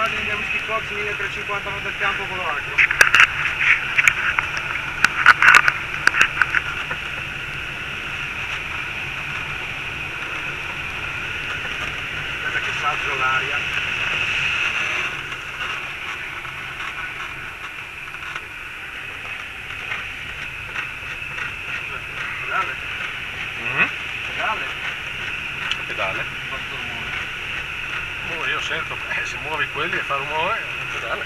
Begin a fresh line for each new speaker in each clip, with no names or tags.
avanti andiamo sti cozzi 1350 del campo che saggio l'aria. Pedale,
Mm?
pedale,
Pedale.
fatto rumore.
Sento, eh, se muovi quelli e fa rumore, un pedale.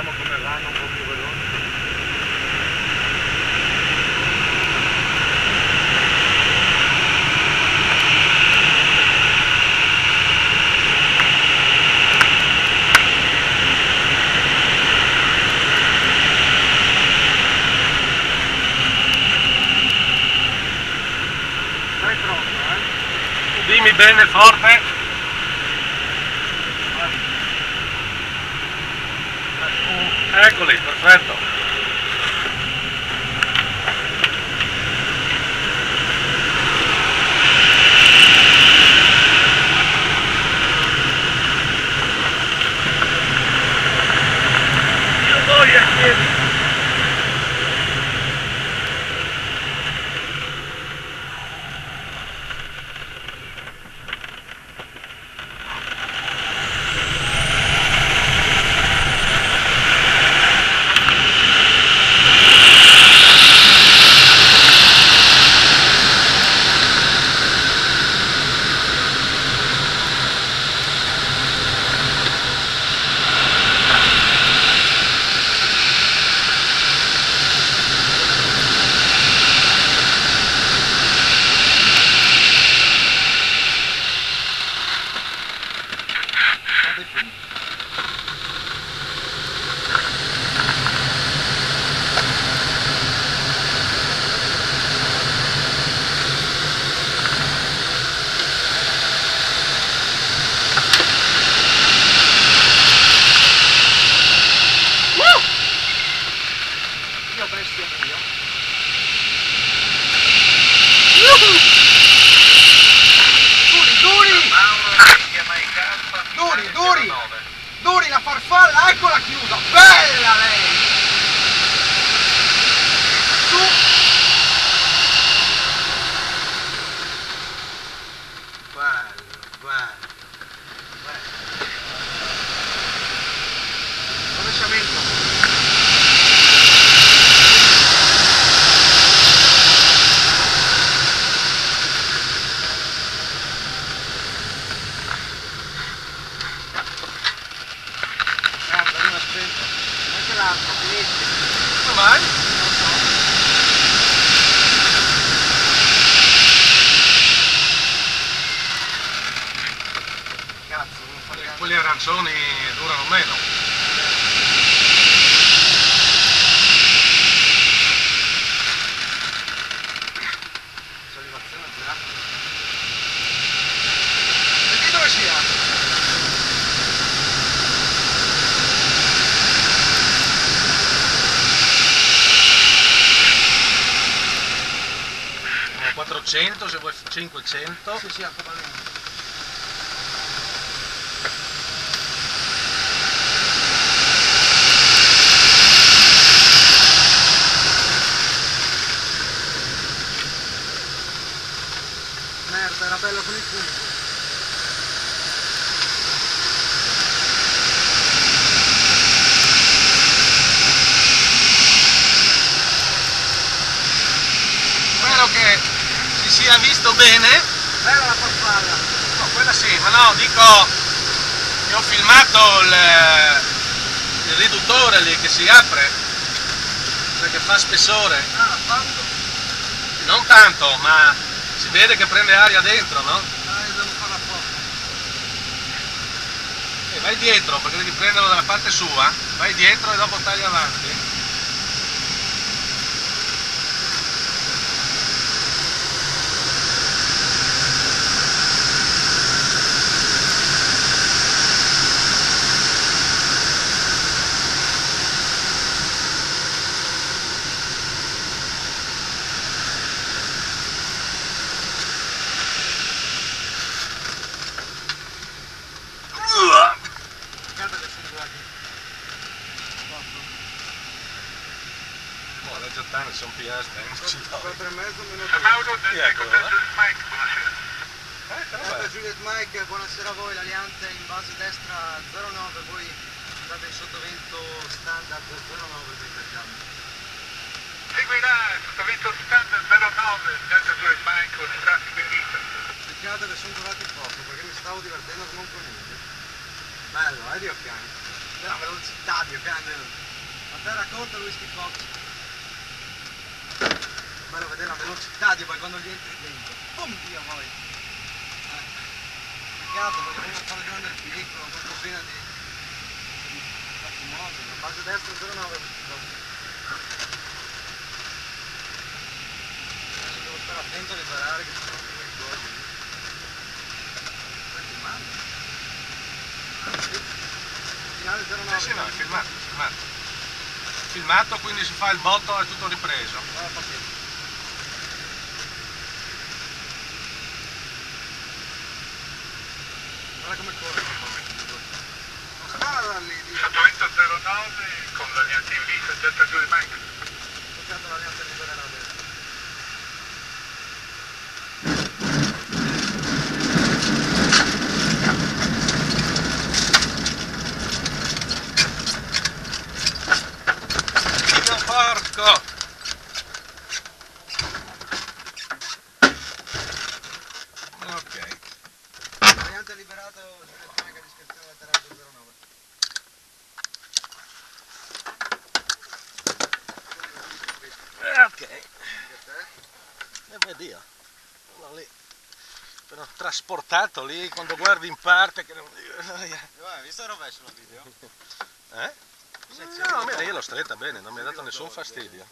Vediamo come vanno un po' più veloci.
Dimmi bene forte.
Hércules,
perfecto. Arancioni durano meno.
Salivazione zero. Vedi dove sia?
Sono 400, se vuoi 500.
Sì, sì, ancora lì. Merda, era bello con il punto.
Spero che si sia visto bene.
Bella la farfalla.
No, quella sì, ma no, dico che ho filmato il, il riduttore lì che si apre, che fa spessore.
Ah, tanto.
Non tanto, ma si vede che prende aria dentro, no?
Ah, io devo fare la foto.
E vai dietro perché devi prenderlo dalla parte sua, vai dietro e dopo tagli avanti. Oh, la Giattana sono piastre, non ci do.
4 e mezzo meno 2.
Mauro del
Chi è quello là?
Mike, buonasera.
Eh, che
Alfa
vabbè.
Juliet Mike, buonasera a voi, l'Aliante in base destra 09, voi state in sottovento standard 09 per intercambio.
Seguirà sottovento standard 09, Delta 2 Mike con il traffico in vista.
Peccato che sono durati poco perché mi stavo divertendo come un coniglio. Bello, eh Dio cane. La velocità Dio cane. A terra corta whisky box. Bello vedere la velocità di poi quando gli entri dentro. Pum Dio poi. Eh. Peccato perché devo fare grande il piccolo, con coppina di. di lacrimoso. La base destra 09 whisky box. Adesso devo stare attento a liberare che ci sono anche quei cosi. Senti, ma? Finale 09.
Sì, sì, no, è filmato, è filmato. Filmato, quindi si fa il botto e tutto ripreso.
Ah, Guarda come corre di
Sottovento 09 con l'aliante in vista, Delta 2 Mike.
toccato l'alianza libererà adesso.
Dio porco! Ok.
L'alianza liberato, direzione che discrezione laterale 09.
Eh, Ok. E vedi io. Quello lì. Però trasportato lì quando guardi in parte che non...
Hai visto il rovescio nel video?
Eh? No, mira, io l'ho stretta bene, non mi ha dato nessun fastidio.